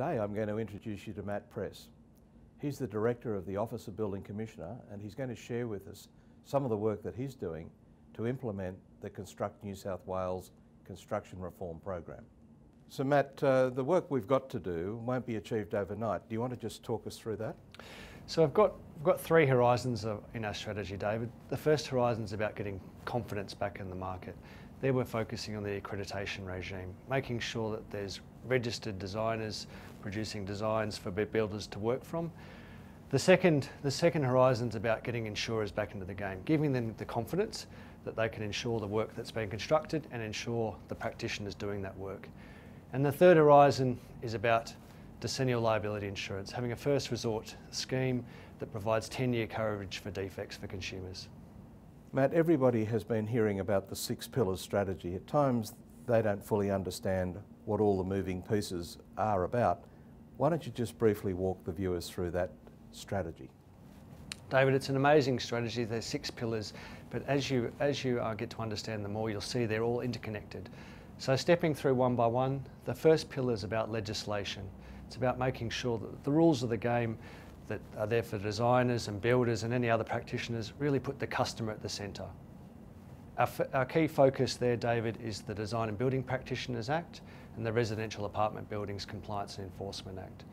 Today I'm going to introduce you to Matt Press. He's the Director of the Office of Building Commissioner and he's going to share with us some of the work that he's doing to implement the Construct New South Wales construction reform program. So Matt, uh, the work we've got to do won't be achieved overnight. Do you want to just talk us through that? So I've got, I've got three horizons in our strategy, David. The first horizon is about getting confidence back in the market. There we're focusing on the accreditation regime, making sure that there's registered designers producing designs for builders to work from. The second, the second horizon is about getting insurers back into the game, giving them the confidence that they can insure the work that's being constructed and insure the practitioners doing that work. And the third horizon is about decennial liability insurance, having a first resort scheme that provides 10-year coverage for defects for consumers. Matt, everybody has been hearing about the six pillars strategy. At times they don't fully understand what all the moving pieces are about. Why don't you just briefly walk the viewers through that strategy? David, it's an amazing strategy. There's six pillars, but as you, as you uh, get to understand them more, you'll see they're all interconnected. So stepping through one by one, the first pillar is about legislation. It's about making sure that the rules of the game that are there for designers and builders and any other practitioners really put the customer at the centre. Our, our, key focus there, David, is the Design and Building Practitioners Act and the Residential Apartment Buildings Compliance and Enforcement Act.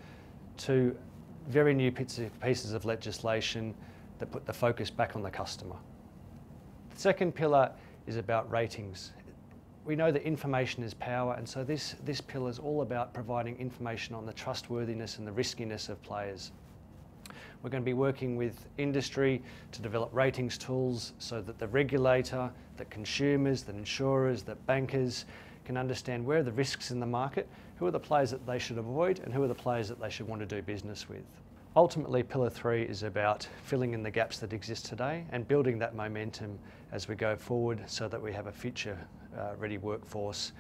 Two very new pieces of legislation that put the focus back on the customer. The second pillar is about ratings. We know that information is power, and so this, this pillar is all about providing information on the trustworthiness and the riskiness of players. We're going to be working with industry to develop ratings tools so that the regulator, the consumers, the insurers, the bankers can understand where are the risks in the market, who are the players that they should avoid, and who are the players that they should want to do business with. Ultimately, Pillar 3 is about filling in the gaps that exist today and building that momentum as we go forward so that we have a future uh, ready workforce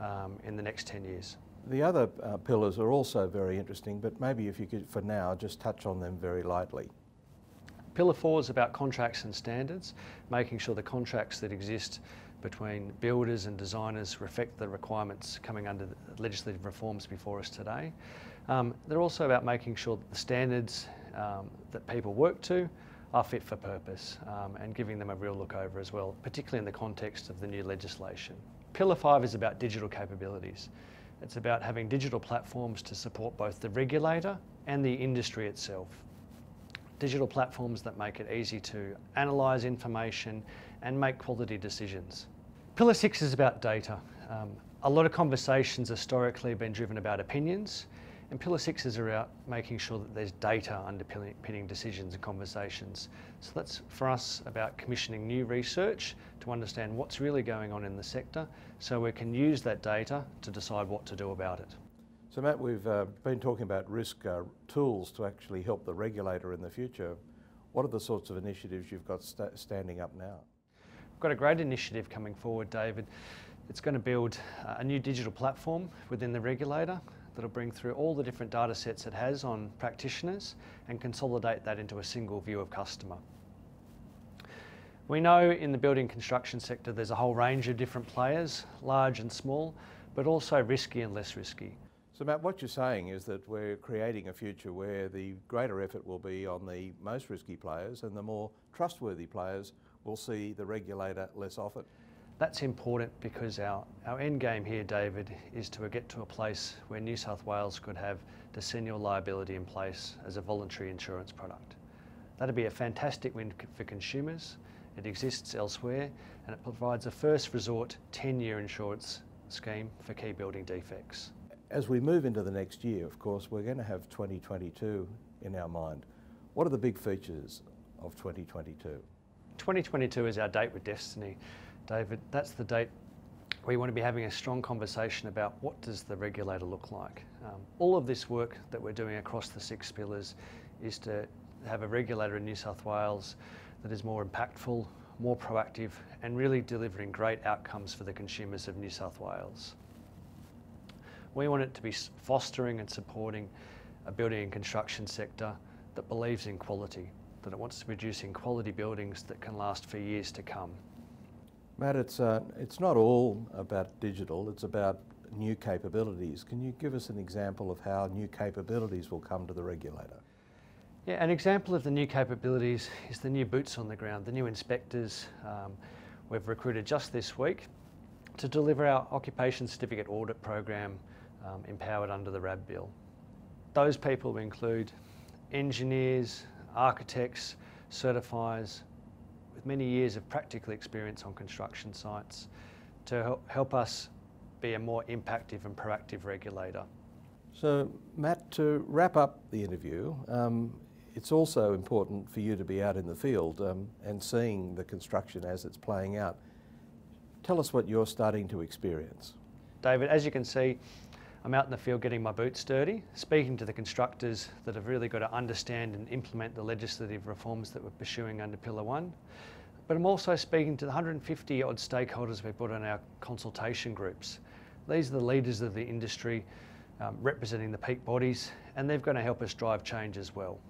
um, in the next 10 years. The other uh, pillars are also very interesting, but maybe if you could, for now, just touch on them very lightly. Pillar 4 is about contracts and standards, making sure the contracts that exist between builders and designers reflect the requirements coming under the legislative reforms before us today. Um, they're also about making sure that the standards um, that people work to are fit for purpose um, and giving them a real look over as well, particularly in the context of the new legislation. Pillar 5 is about digital capabilities. It's about having digital platforms to support both the regulator and the industry itself. Digital platforms that make it easy to analyse information and make quality decisions. Pillar six is about data. Um, a lot of conversations historically have been driven about opinions, and Pillar six is about making sure that there's data underpinning decisions and conversations. So that's for us about commissioning new research to understand what's really going on in the sector so we can use that data to decide what to do about it. So Matt, we've uh, been talking about risk uh, tools to actually help the regulator in the future. What are the sorts of initiatives you've got st standing up now? We've got a great initiative coming forward, David. It's going to build a new digital platform within the regulator that'll bring through all the different data sets it has on practitioners and consolidate that into a single view of customer. We know in the building construction sector there's a whole range of different players, large and small, but also risky and less risky. So Matt, what you're saying is that we're creating a future where the greater effort will be on the most risky players and the more trustworthy players will see the regulator less often. That's important because our, our end game here, David, is to get to a place where New South Wales could have decennial liability in place as a voluntary insurance product. That'd be a fantastic win for consumers. It exists elsewhere and it provides a first resort 10-year insurance scheme for key building defects. As we move into the next year, of course, we're going to have 2022 in our mind. What are the big features of 2022? 2022 is our date with destiny, David. That's the date we want to be having a strong conversation about what does the regulator look like. Um, all of this work that we're doing across the six pillars is to have a regulator in New South Wales that is more impactful, more proactive and really delivering great outcomes for the consumers of New South Wales. We want it to be fostering and supporting a building and construction sector that believes in quality, that it wants to be producing quality buildings that can last for years to come. Matt, it's, uh, it's not all about digital, it's about new capabilities. Can you give us an example of how new capabilities will come to the regulator? Yeah, an example of the new capabilities is the new boots on the ground, the new inspectors um, we've recruited just this week to deliver our occupation certificate audit program um, empowered under the RAB bill. Those people include engineers, architects, certifiers with many years of practical experience on construction sites to help us be a more impactive and proactive regulator. So, Matt, to wrap up the interview, um, it's also important for you to be out in the field um, and seeing the construction as it's playing out. Tell us what you're starting to experience. David, as you can see, I'm out in the field getting my boots dirty, speaking to the constructors that have really got to understand and implement the legislative reforms that we're pursuing under Pillar 1. But I'm also speaking to the 150 odd stakeholders we've put on our consultation groups. These are the leaders of the industry um, representing the peak bodies, and they're going to help us drive change as well.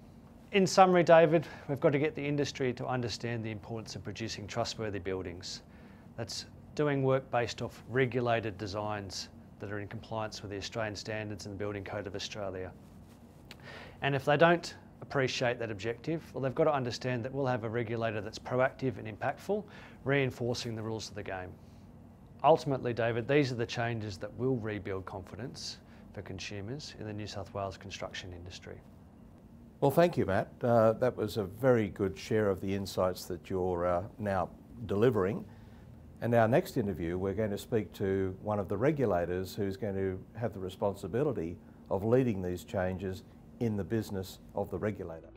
In summary, David, we've got to get the industry to understand the importance of producing trustworthy buildings. That's doing work based off regulated designs that are in compliance with the Australian standards and the Building Code of Australia. And if they don't appreciate that objective, well, they've got to understand that we'll have a regulator that's proactive and impactful, reinforcing the rules of the game. Ultimately, David, these are the changes that will rebuild confidence for consumers in the New South Wales construction industry. Well, thank you, Matt. Uh, that was a very good share of the insights that you're uh, now delivering. And our next interview, we're going to speak to one of the regulators who's going to have the responsibility of leading these changes in the business of the regulator.